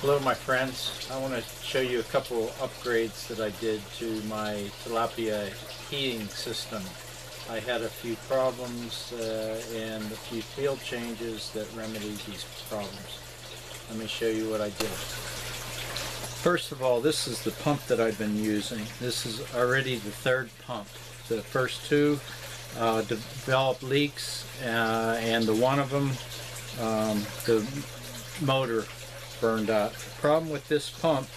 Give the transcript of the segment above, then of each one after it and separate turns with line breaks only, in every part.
Hello my friends, I want to show you a couple upgrades that I did to my tilapia heating system. I had a few problems uh, and a few field changes that remedied these problems. Let me show you what I did. First of all, this is the pump that I've been using. This is already the third pump. The first two uh, developed leaks uh, and the one of them, um, the motor burned out. The problem with this pump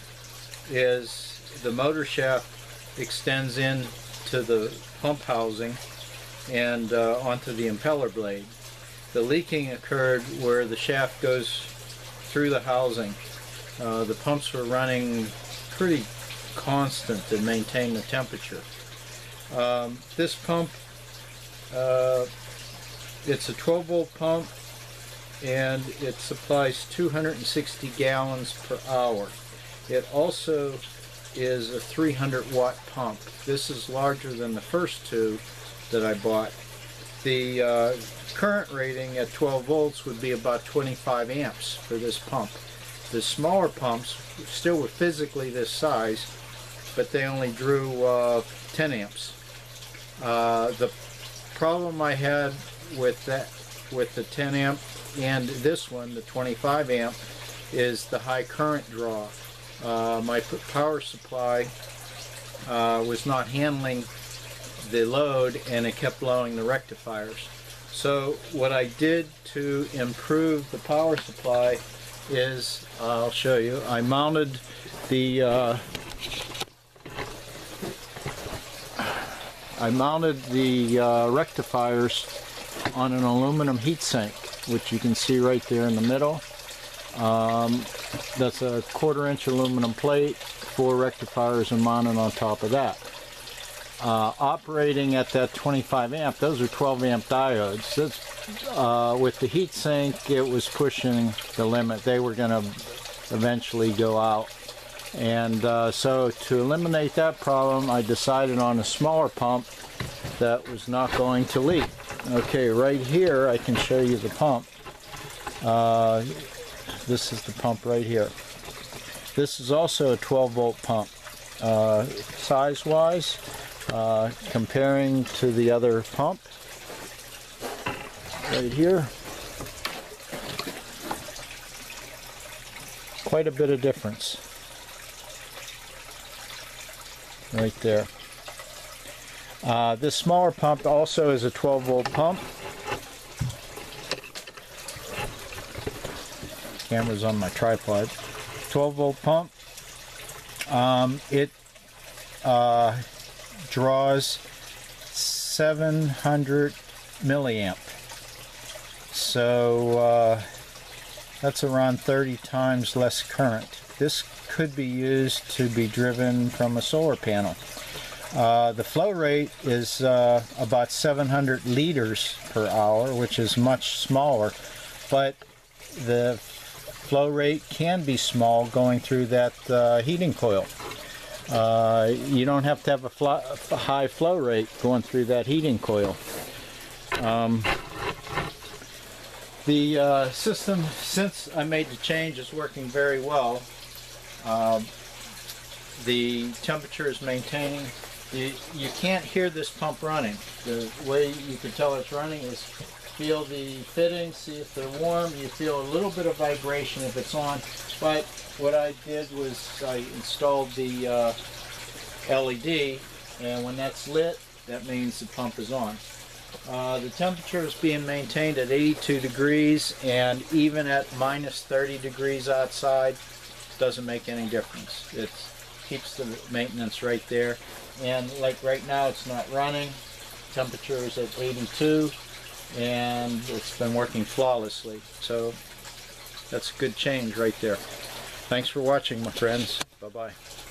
is the motor shaft extends in to the pump housing and uh, onto the impeller blade. The leaking occurred where the shaft goes through the housing. Uh, the pumps were running pretty constant to maintain the temperature. Um, this pump, uh, it's a 12 volt pump and it supplies 260 gallons per hour. It also is a 300 watt pump. This is larger than the first two that I bought. The uh, current rating at 12 volts would be about 25 amps for this pump. The smaller pumps still were physically this size, but they only drew uh, 10 amps. Uh, the problem I had with that, with the 10 amp and this one, the 25 amp, is the high current draw. Uh, my power supply uh, was not handling the load and it kept blowing the rectifiers. So what I did to improve the power supply is, I'll show you, I mounted the uh, I mounted the uh, rectifiers on an aluminum heatsink which you can see right there in the middle. Um, that's a quarter inch aluminum plate, four rectifiers are mounted on top of that. Uh, operating at that 25 amp, those are 12 amp diodes. Uh, with the heat sink, it was pushing the limit. They were going to eventually go out. And uh, so to eliminate that problem, I decided on a smaller pump that was not going to leak. Okay, right here I can show you the pump. Uh, this is the pump right here. This is also a 12 volt pump. Uh, size wise, uh, comparing to the other pump, right here, quite a bit of difference. Right there. Uh, this smaller pump also is a 12 volt pump. Camera's on my tripod. 12 volt pump. Um, it uh, draws 700 milliamp. So uh, that's around 30 times less current. This could be used to be driven from a solar panel. Uh, the flow rate is uh, about 700 liters per hour, which is much smaller, but the flow rate can be small going through that uh, heating coil. Uh, you don't have to have a, high flow rate going through that heating coil. Um, the uh, system, since I made the change, is working very well. The temperature is maintaining you, you can't hear this pump running. The way you can tell it's running is feel the fittings, see if they're warm. You feel a little bit of vibration if it's on. But what I did was I installed the uh, LED, and when that's lit, that means the pump is on. Uh, the temperature is being maintained at 82 degrees, and even at minus 30 degrees outside, doesn't make any difference. It keeps the maintenance right there. And like right now it's not running. Temperature is at 82 and it's been working flawlessly. So that's a good change right there. Thanks for watching my friends. Bye bye